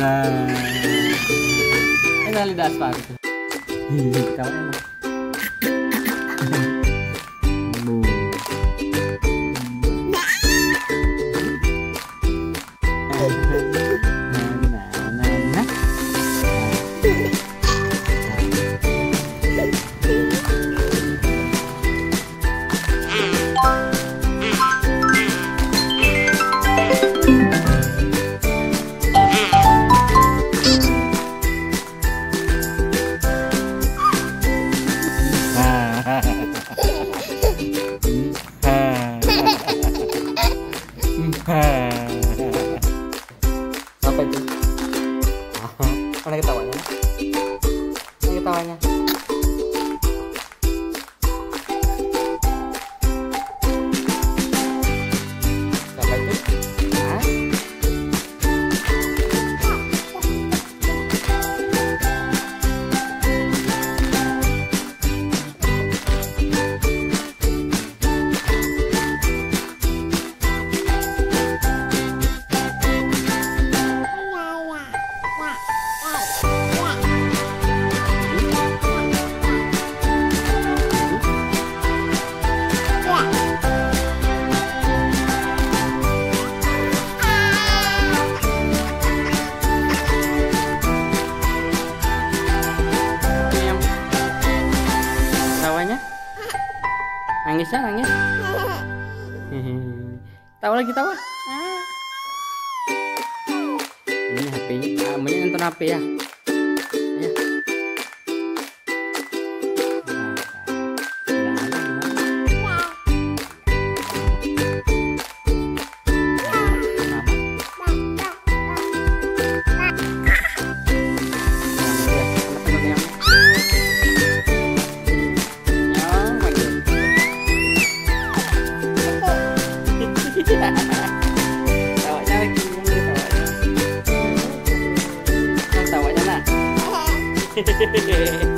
nah. Ini aspal itu kau emang Mana ketawanya? Mana ketawanya? Tawanya? Nangisnya nangis. tawa lagi tawa. Ah. Ini HP-nya. Ah, nonton HP? Ya. Hehehehe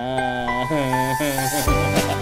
ああ。